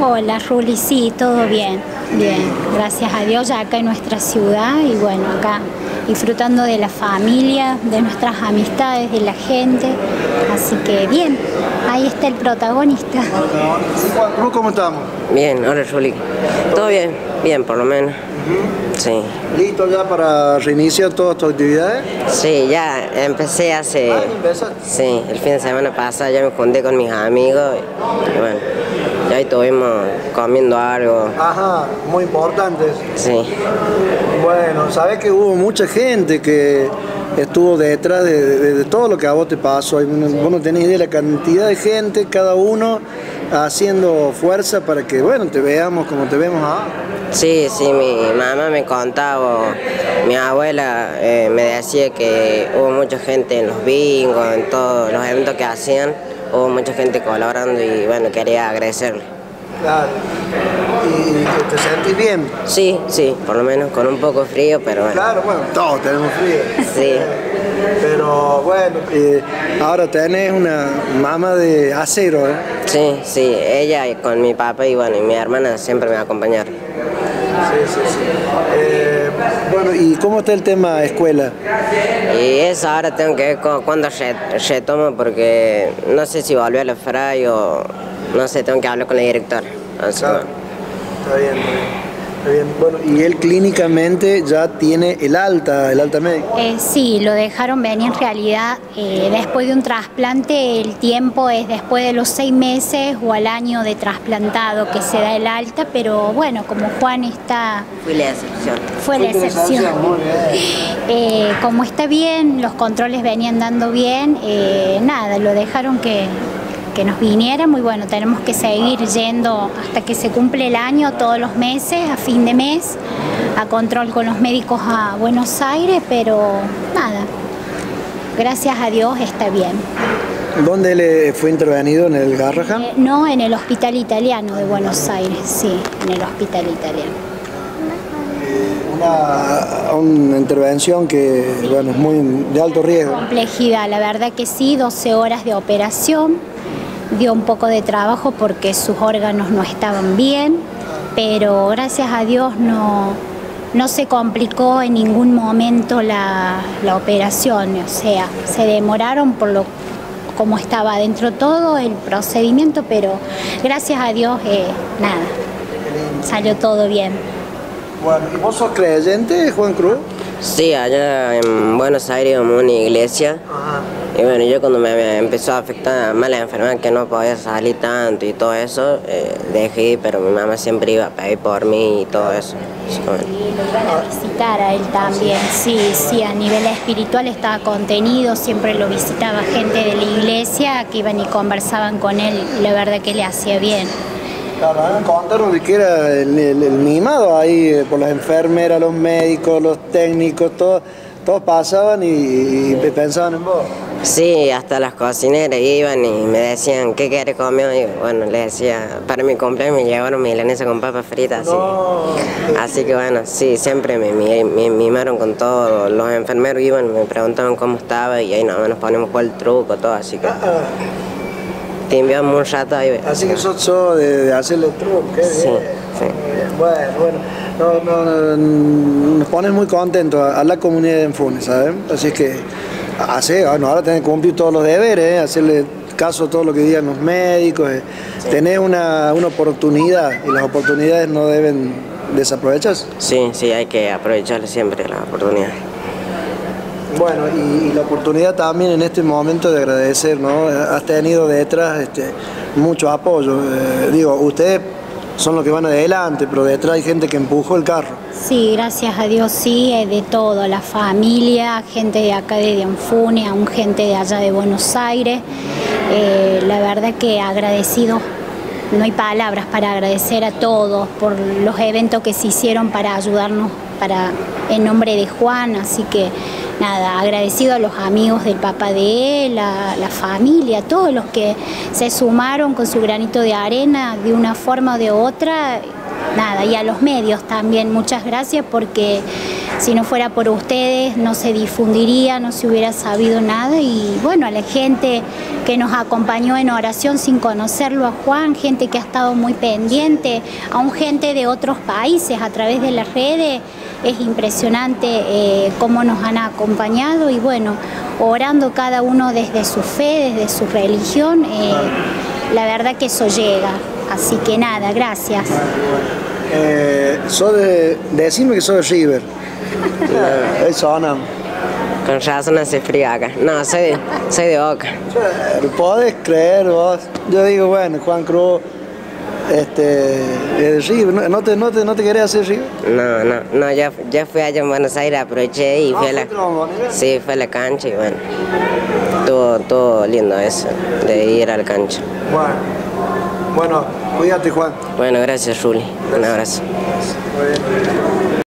Hola, Ruli, sí, todo bien, bien. Gracias a Dios ya acá en nuestra ciudad y bueno, acá disfrutando de la familia, de nuestras amistades, de la gente. Así que bien, ahí está el protagonista. ¿Cómo estamos? Bien, hola Ruli. Todo bien, bien por lo menos. Sí. ¿Listo ya para reiniciar todas tus actividades? Sí, ya empecé hace... Ah, empezaste. Sí, el fin de semana pasado ya me junté con mis amigos y bueno, ya estuvimos comiendo algo. Ajá, muy importantes. Sí, Bueno, sabes que hubo mucha gente que estuvo detrás de, de- de todo lo que a vos te pasó. Una- Vos no tenés idea de la cantidad de gente, cada uno haciendo fuerza para que, bueno, te veamos como te vemos ahora. sí, sí, mi mamá me contaba, mi abuela eh, me decía que hubo mucha gente en los bingos, en todos los eventos que hacían, hubo mucha gente colaborando y bueno, quería agradecerle. Claro. ¿Y te, sentís bien? Sí, sí, por lo menos con un poco frío, pero bueno. Claro, bueno, todos tenemos frío. Sí, Pero bueno, eh, ahora tenés una mama de acero, ¿eh? sí, sí, ella con mi papá y bueno, y mi hermana siempre me acompañaron. Sí, sí, sí. Eh, bueno, ¿y cómo está el tema escuela? Y eso ahora tengo que ver cu- cuándo re- retomo porque no sé si volví a la FRAI o no sé, tengo que hablar con la directora. Así que, Claro. Está bien, está bien. Está bien. Bueno, y él clínicamente ya tiene el alta, el alta médica. Eh, sí, lo dejaron venir en realidad eh, después de un trasplante, el tiempo es después de los seis meses o al año de trasplantado que se da el alta, pero bueno, como Juan está, Fui la excepción. fue la excepción. Eh, como está bien, los controles venían dando bien, eh, nada, lo dejaron que, que nos viniéramos y bueno, tenemos que seguir yendo hasta que se cumple el año, todos los meses, a fin de mes, a control con los médicos a Buenos Aires, pero nada, gracias a Dios está bien. ¿Dónde le fue intervenido? ¿En el Garrahan? Eh, no en el hospital italiano de Buenos Aires, sí, en el hospital italiano. Una, una intervención que, bueno, es muy de alto riesgo. Complejidad, la verdad que sí, 12 horas de operación, dio un poco de trabajo porque sus órganos no estaban bien, pero gracias a Dios no, no se complicó en ningún momento la, la operación, o sea, se demoraron por lo como estaba dentro todo el procedimiento, pero gracias a Dios eh, nada, salió todo bien. Bueno, ¿y vos sos creyente, Juan Cruz? Sí, allá en Buenos Aires en una iglesia. Ajá. Y bueno, yo cuando me empezó a afectar más la enfermedad, que no podía salir tanto y todo eso, eh, dejé pero mi mamá siempre iba a pedir por mí y todo eso. Que bueno. Y lo iban a visitar a él también, sí, sí, a nivel espiritual estaba contenido, siempre lo visitaba gente de la iglesia que iban y conversaban con él la verdad que le hacía bien. Claro, me contaron de que era el, el- el mimado ahí eh, por las enfermeras, los médicos, los técnicos, todos, todos pasaban y, y pensaban en vos. Sí, hasta las cocineras iban y me decían, ¿qué quieres comer? Y bueno, les decía, para mi cumpleaños me llevaron milanesa con papas fritas. Así, No. así que bueno, sí, siempre me, me- me mimaron con todo. Los enfermeros iban me preguntaban cómo estaba y ahí nomás nos ponemos cuál truco, todo. Así que te enviamos un rato ahí. Así que sos, sos de, de hacerle truco, qué bien. Sí. Bueno, bueno, no, no, no, nos ponen muy contentos a, a la comunidad de Enfunes, ¿sabes? Así que, hace, bueno, ahora tenés que cumplir todos los deberes, ¿eh? hacerle caso a todo lo que digan los médicos. ¿eh? Tenés una, una oportunidad y las oportunidades no deben desaprovecharse. Sí, sí, hay que aprovechar siempre la oportunidad. Bueno, y, y la oportunidad también en este momento de agradecer, ¿no? Has tenido detrás este, mucho apoyo. Eh, digo, ustedes son los que van adelante, pero detrás hay gente que empujó el carro. Sí, gracias a Dios sí, de todo, la familia, gente de acá de Dianfune, aún gente de allá de Buenos Aires. Eh, la verdad que agradecido, no hay palabras para agradecer a todos por los eventos que se hicieron para ayudarnos para, en nombre de Juan, así que nada, agradecido a los amigos del papá de él, a la familia, a todos los que se sumaron con su granito de arena de una forma o de otra nada, y a los medios también. Muchas gracias porque si no fuera por ustedes no se difundiría, no se hubiera sabido nada. Y bueno, a la gente que nos acompañó en oración sin conocerlo a Juan, gente que ha estado muy pendiente, aún gente de otros países a través de las redes, es impresionante eh, cómo nos han acompañado y bueno, orando cada uno desde su fe, desde su religión, eh, la verdad que eso llega. Así que nada, gracias. Eh, soy de, decime que soy de River. Eh, Eso, no. Con razón hace frío acá. No, soy de, soy de Boca. Podés creer vos. Yo digo, bueno, Juan Cruz, este, es de River. ¿No- ¿No te, no, te, ¿No te querés hacer River? No, no, no, ya, ya fui allá en Buenos Aires, aproveché y Ah, fui a la, sí, fui a la cancha y bueno, todo, todo lindo eso, de ir al cancha. Bueno, bueno, cuídate Juan. Bueno, gracias Ruli, un abrazo. Muy bien.